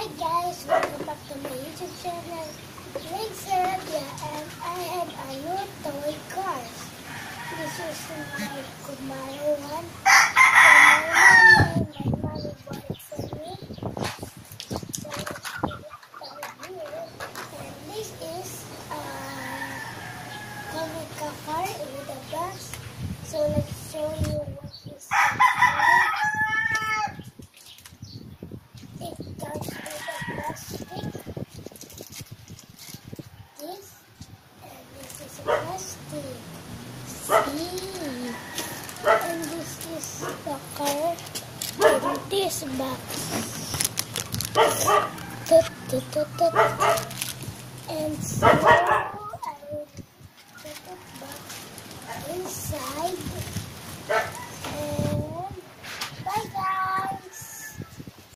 Hi guys, welcome back to my YouTube channel. Link Sarabia and I have a new toy cars. This is my Camaro one. Camaro my for me. And this is a comic car a. So let's show you what is And this is a plastic. And this is in this box. Tut, tut, tut, tut. And so I will put it back inside